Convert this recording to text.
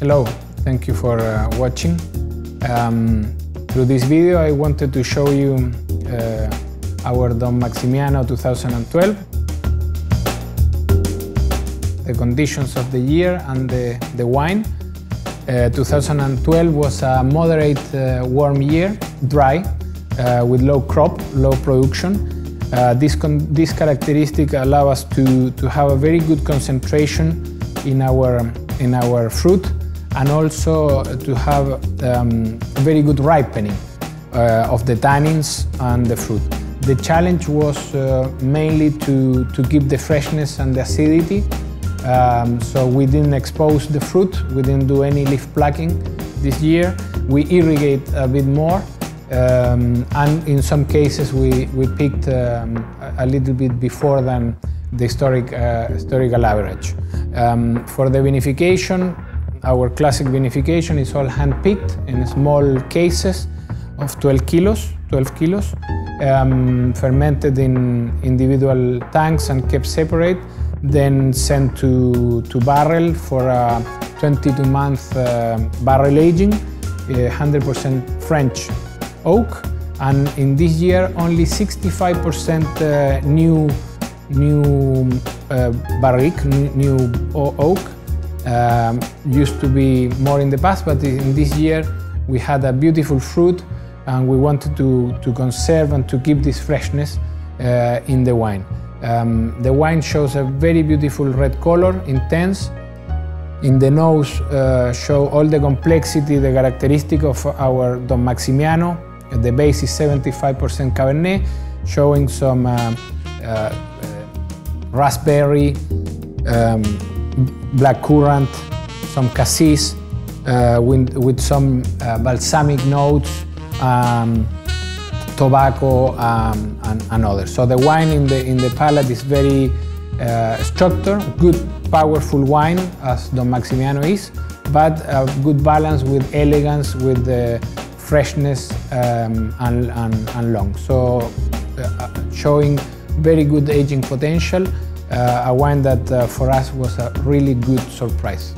Hello, thank you for uh, watching. Um, through this video I wanted to show you uh, our Don Maximiano 2012, the conditions of the year and the, the wine. Uh, 2012 was a moderate uh, warm year, dry, uh, with low crop, low production. Uh, this, this characteristic allow us to, to have a very good concentration in our, in our fruit and also to have um, very good ripening uh, of the tannins and the fruit. The challenge was uh, mainly to, to keep the freshness and the acidity. Um, so we didn't expose the fruit, we didn't do any leaf plucking this year. We irrigate a bit more um, and in some cases we, we picked um, a little bit before than the historic, uh, historical average. Um, for the vinification, our classic vinification is all hand-picked in small cases of 12 kilos, 12 kilos, um, fermented in individual tanks and kept separate, then sent to, to barrel for a 22-month uh, barrel aging, 100% uh, French oak and in this year only 65% uh, new new uh, barrique, new oak. Um, used to be more in the past, but in this year we had a beautiful fruit and we wanted to, to conserve and to keep this freshness uh, in the wine. Um, the wine shows a very beautiful red color, intense. In the nose uh, show all the complexity, the characteristic of our Don Maximiano, the base is 75% Cabernet, showing some uh, uh, raspberry, um, black currant, some cassis, uh, with, with, some uh, balsamic notes, um, tobacco, um, and, and, others. So the wine in the, in the palate is very uh, structured, good, powerful wine, as Don Maximiano is, but a good balance with elegance, with the freshness um, and, and, and, long. So uh, showing very good aging potential, uh, a wine that uh, for us was a really good surprise.